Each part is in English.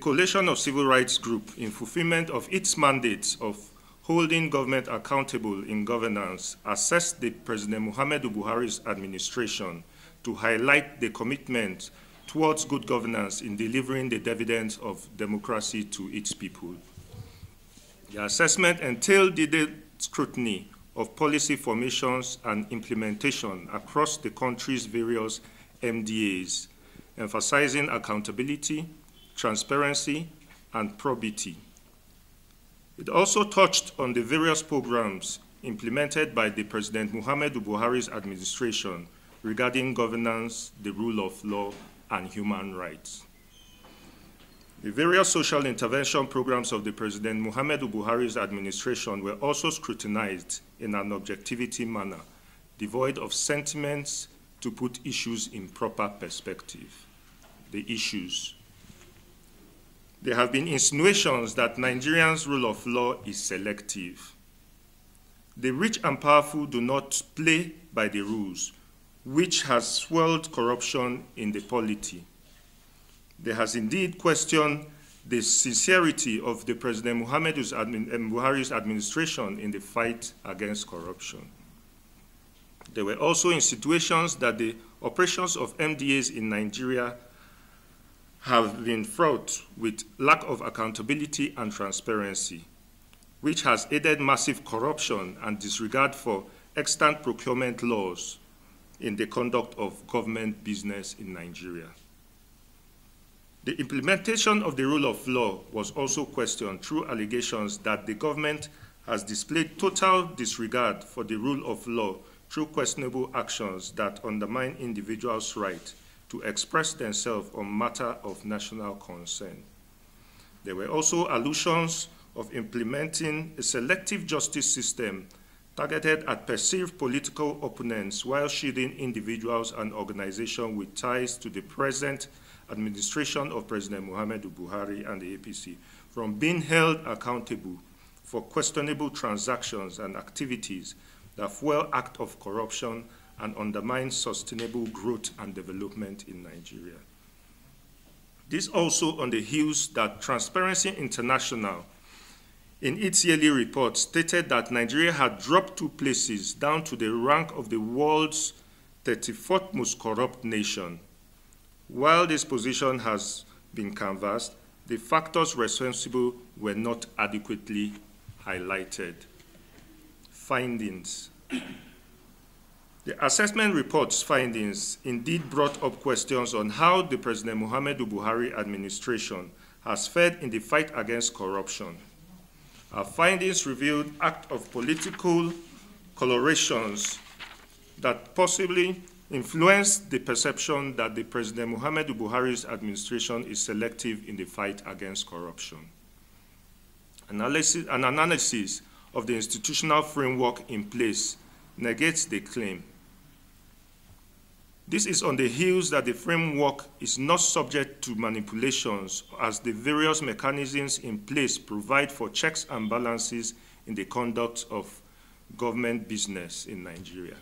coalition of civil rights groups, in fulfillment of its mandate of holding government accountable in governance, assessed the President Muhammadu Buhari's administration to highlight the commitment towards good governance in delivering the dividends of democracy to its people. The assessment entailed detailed scrutiny of policy formations and implementation across the country's various MDAs, emphasizing accountability, transparency, and probity. It also touched on the various programs implemented by the President Muhammadu Buhari's administration regarding governance, the rule of law, and human rights. The various social intervention programs of the President Muhammadu Buhari's administration were also scrutinized in an objectivity manner, devoid of sentiments to put issues in proper perspective. The issues. There have been insinuations that Nigerians' rule of law is selective. The rich and powerful do not play by the rules, which has swelled corruption in the polity. There has indeed questioned the sincerity of the President Muhammadu's admin, um, Buhari's administration in the fight against corruption. There were also insinuations that the operations of MDAs in Nigeria have been fraught with lack of accountability and transparency, which has aided massive corruption and disregard for extant procurement laws in the conduct of government business in Nigeria. The implementation of the rule of law was also questioned through allegations that the government has displayed total disregard for the rule of law through questionable actions that undermine individuals' right to express themselves on matter of national concern. There were also allusions of implementing a selective justice system targeted at perceived political opponents while shielding individuals and organizations with ties to the present administration of President Muhammadu Buhari and the APC from being held accountable for questionable transactions and activities that fuel act of corruption and undermine sustainable growth and development in Nigeria. This also on the heels that Transparency International in its yearly report stated that Nigeria had dropped two places down to the rank of the world's 34th most corrupt nation. While this position has been canvassed, the factors responsible were not adequately highlighted. Findings. The assessment report's findings indeed brought up questions on how the President Muhammadu Buhari administration has fared in the fight against corruption our findings revealed act of political colorations that possibly influenced the perception that the President Muhammadu Buhari's administration is selective in the fight against corruption. Analysis, an analysis of the institutional framework in place negates the claim this is on the heels that the framework is not subject to manipulations as the various mechanisms in place provide for checks and balances in the conduct of government business in Nigeria.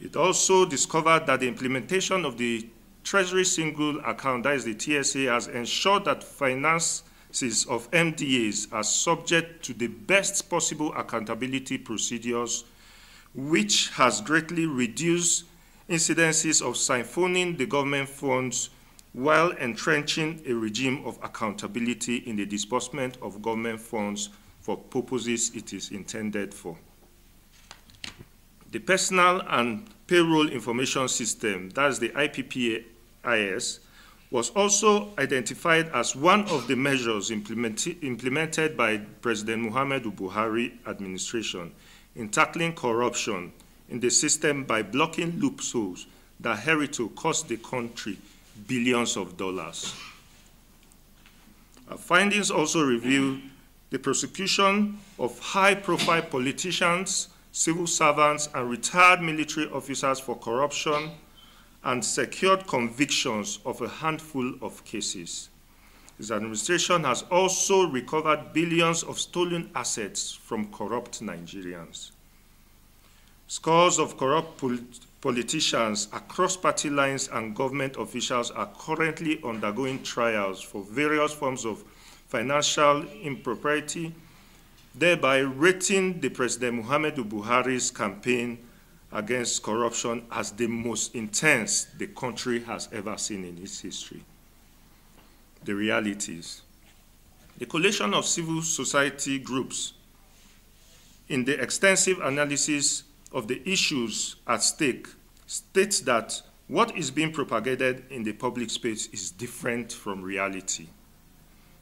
It also discovered that the implementation of the Treasury Single Account, that is the TSA, has ensured that finances of MDAs are subject to the best possible accountability procedures, which has greatly reduced incidences of siphoning the government funds while entrenching a regime of accountability in the disbursement of government funds for purposes it is intended for. The Personnel and Payroll Information System, that's the IPPIS, was also identified as one of the measures implemented by President Muhammadu Buhari administration in tackling corruption in the system by blocking loopholes that hereto cost the country billions of dollars. Our findings also reveal the prosecution of high-profile politicians, civil servants, and retired military officers for corruption and secured convictions of a handful of cases. His administration has also recovered billions of stolen assets from corrupt Nigerians. Scores of corrupt politicians across party lines and government officials are currently undergoing trials for various forms of financial impropriety, thereby rating the President Muhammadu Buhari's campaign against corruption as the most intense the country has ever seen in its history. The realities. The coalition of civil society groups in the extensive analysis of the issues at stake states that what is being propagated in the public space is different from reality.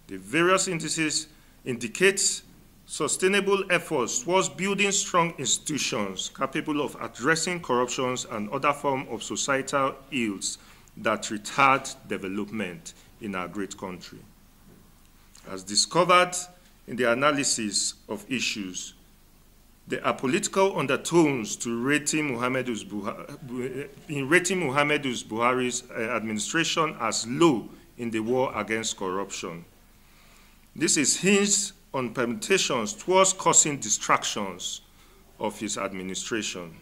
The various indices indicate sustainable efforts towards building strong institutions capable of addressing corruptions and other forms of societal ills that retard development in our great country. As discovered in the analysis of issues, there are political undertones to rating Muhammadus Buhari, in rating Buhari's uh, administration as low in the war against corruption. This is hinged on permutations towards causing distractions of his administration.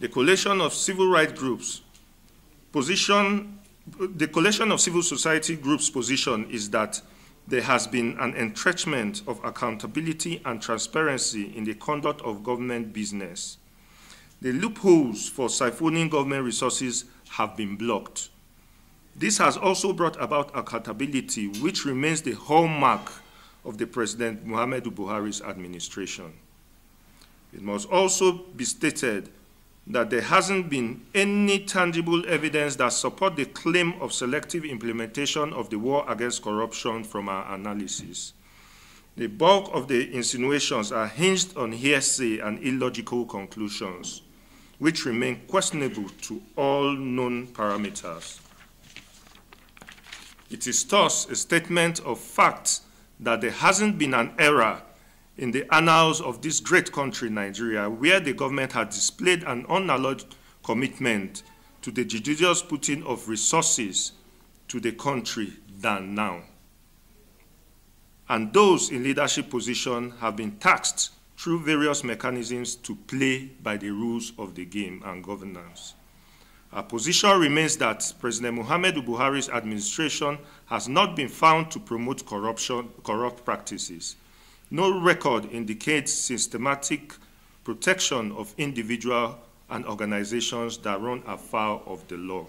The coalition of civil rights groups position, the coalition of civil society groups position is that there has been an entrenchment of accountability and transparency in the conduct of government business. The loopholes for siphoning government resources have been blocked. This has also brought about accountability, which remains the hallmark of the President Muhammadu Buhari's administration. It must also be stated that there hasn't been any tangible evidence that support the claim of selective implementation of the war against corruption from our analysis. The bulk of the insinuations are hinged on hearsay and illogical conclusions, which remain questionable to all known parameters. It is thus a statement of fact that there hasn't been an era in the annals of this great country, Nigeria, where the government had displayed an unalloyed commitment to the judicious putting of resources to the country than now. And those in leadership position have been taxed through various mechanisms to play by the rules of the game and governance. Our position remains that President Muhammadu Buhari's administration has not been found to promote corruption, corrupt practices. No record indicates systematic protection of individual and organizations that run afoul of the law.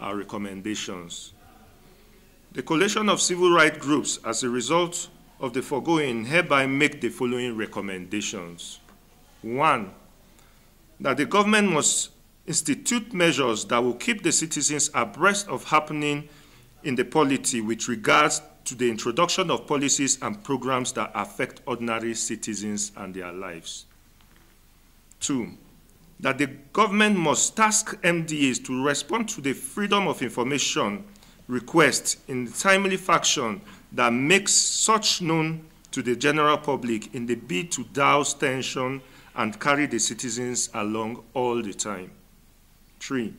Our recommendations. The coalition of civil rights groups, as a result of the foregoing, hereby make the following recommendations. One, that the government must institute measures that will keep the citizens abreast of happening in the polity with regards to the introduction of policies and programs that affect ordinary citizens and their lives. Two, that the government must task MDAs to respond to the freedom of information request in timely fashion that makes such known to the general public in the bid to douse tension and carry the citizens along all the time. Three,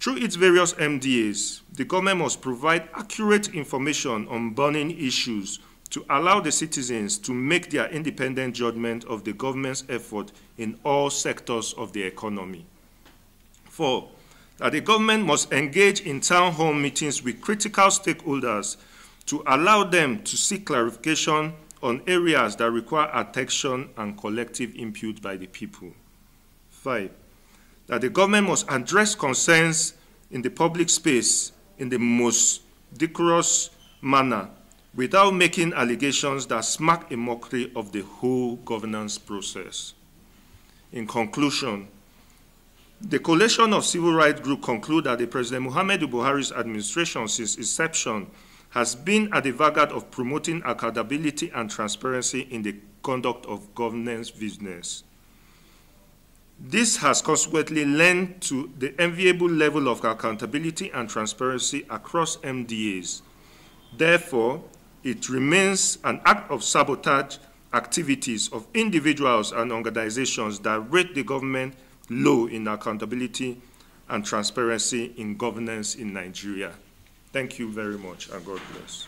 through its various MDAs, the government must provide accurate information on burning issues to allow the citizens to make their independent judgment of the government's effort in all sectors of the economy. Four, that the government must engage in town hall meetings with critical stakeholders to allow them to seek clarification on areas that require attention and collective input by the people. Five, that the government must address concerns in the public space in the most decorous manner without making allegations that smack a mockery of the whole governance process. In conclusion, the coalition of civil rights groups conclude that the President Muhammadu Buhari's administration since inception has been at the vanguard of promoting accountability and transparency in the conduct of governance business. This has consequently led to the enviable level of accountability and transparency across MDAs. Therefore, it remains an act of sabotage activities of individuals and organizations that rate the government low in accountability and transparency in governance in Nigeria. Thank you very much and God bless.